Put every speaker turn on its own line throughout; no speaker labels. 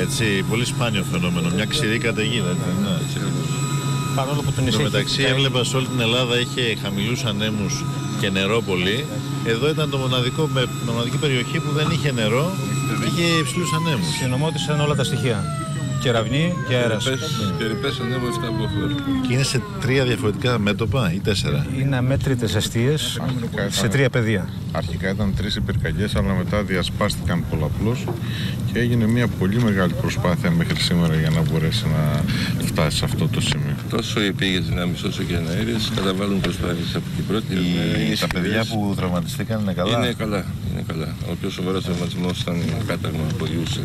έτσι, πολύ σπάνιο φαινόμενο. Μια ξηρή καταιγίδα. έτσι, ναι.
Παρόλο που την
Στο
νησί
μεταξύ
έχει-
έβλεπα σε όλη την Ελλάδα είχε χαμηλούς ανέμους και νερό πολύ. Εδώ ήταν το μοναδικό, με, μοναδική περιοχή που δεν είχε νερό και είχε υψηλούς ανέμους.
συνομότησαν όλα τα στοιχεία. Κεραυνή και αέρας.
Και ρηπές ανέβω 7 από χώρα.
Και είναι σε τρία διαφορετικά μέτωπα ή τέσσερα;
Είναι αμέτρητες αιστείες σε τρία πεδία.
Αρχικά ήταν τρεις οι πυρκαγιές, αλλά μετά διασπάστηκαν πολλαπλώς και έγινε μια πολύ μεγάλη προσπάθεια μέχρι σήμερα για να μπορέσει να φτάσει σε αυτό το σημείο.
Τόσο οι επίγειες δυνάμεις όσο και οι αέριες καταβάλουν προσπάθειες από την πρώτη μέρα.
Οι,
Είναι
τα παιδιά
σκληρές.
που τραυματιστήκαν είναι καλά;
Είναι καλά, είναι καλά. Ο πιο σοβαρός τραυματισμός ήταν κάταγμα από ιούς ε,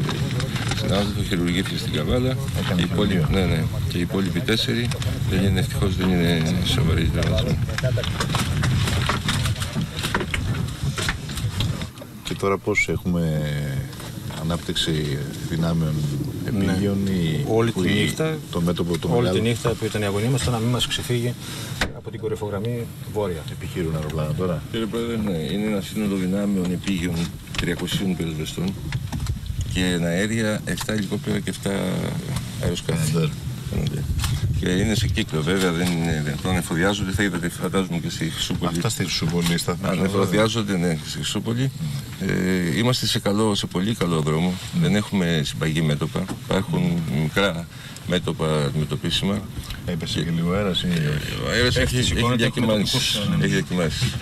συνάδελφο, χειρουργήθηκε στην Καβάλα.
Έκανε
Οι υπόλοιποι-
χειρουργείο.
ναι, ναι. Και οι υπόλοιποι τέσσερι δεν είναι ευτυχώς δεν είναι σοβαροί τραυματισμοί.
Και τώρα πώς έχουμε ανάπτυξη δυνάμεων επίγειων ή
Ναι. Όλη τη
ή
νύχτα.
το μέτωπο το
Όλη
μεγάλο
τη νύχτα που ήταν η αγωνία μας ήταν να μην μας ξεφύγει από την κορυφογραμμή βόρεια.
επιχείρουν αεροπλάνα τώρα.
Κύριε Πρόεδρε, ναι, είναι ένα σύνολο δυνάμεων επίγειων 300 πυροσβεστών και ένα αέρια 7 ελικόπτερα και 7 αεροσκάφη.
Φαίνονται.
Φαίνονται. Και είναι σε κύκλο, βέβαια, δεν είναι δυνατόν. Εφοδιάζονται, θα είδατε, φαντάζομαι και στη Χρυσούπολη.
Αυτά στη Χρυσούπολη σταθμά.
Ανεφοδιάζονται, ναι, στη Χρυσούπολη. Ε, είμαστε σε, καλό, σε πολύ καλό δρόμο. Δεν έχουμε συμπαγή μέτωπα. Υπάρχουν μικρά μέτωπα αντιμετωπίσιμα.
Έπεσε και λίγο αέρας ή όχι.
Ο αέρας έχει, έχει
σηκώνεται
διακυμάνσεις.
από το
Έχει διακυμάνσεις.